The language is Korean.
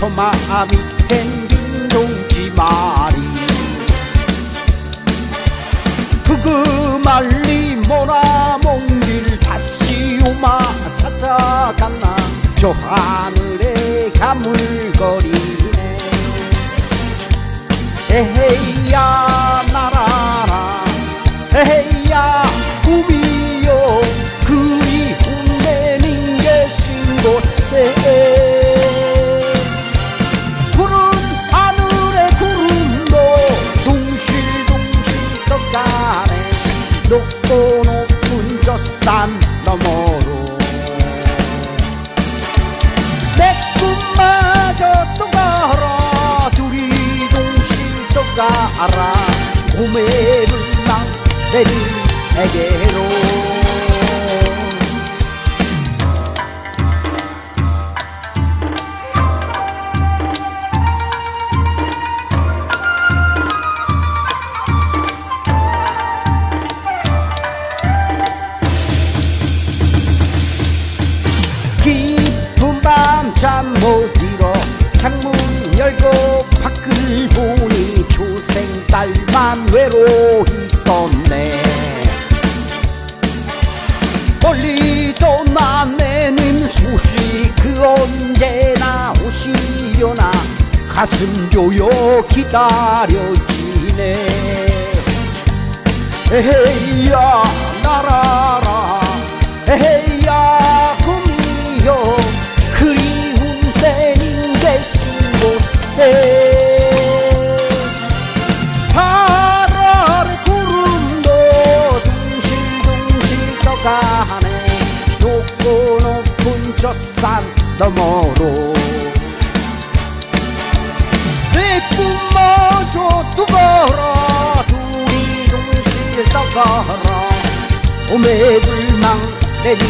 저마 밑엔 빈동지 마리 그그말리 모나몽길 다시 오마 찾아갔나 저 하늘에 가물거리네. 에헤이야 나라라. 에헤이 높고 높은 저 산 너머로. 내 꿈마저 또 가라 둘이 동실 또 가라 봄의 불망 내린 에게로 못 들어 창문 열고 밖을 보니 조생딸만 외로이 떴네. 멀리 떠나내는 소식 그 언제나 오시려나 가슴 조여 기다려지네. 에헤이야 날아라. 에헤이 곳에 파라의 구름도 둥실둥실 떠가네. 높고 높은 저 산 너머로. 내 꿈마저 두거라 둘이 동실 떠가라 오매 불망 내리